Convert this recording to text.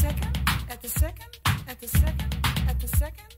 second, at the second, at the second, at the second.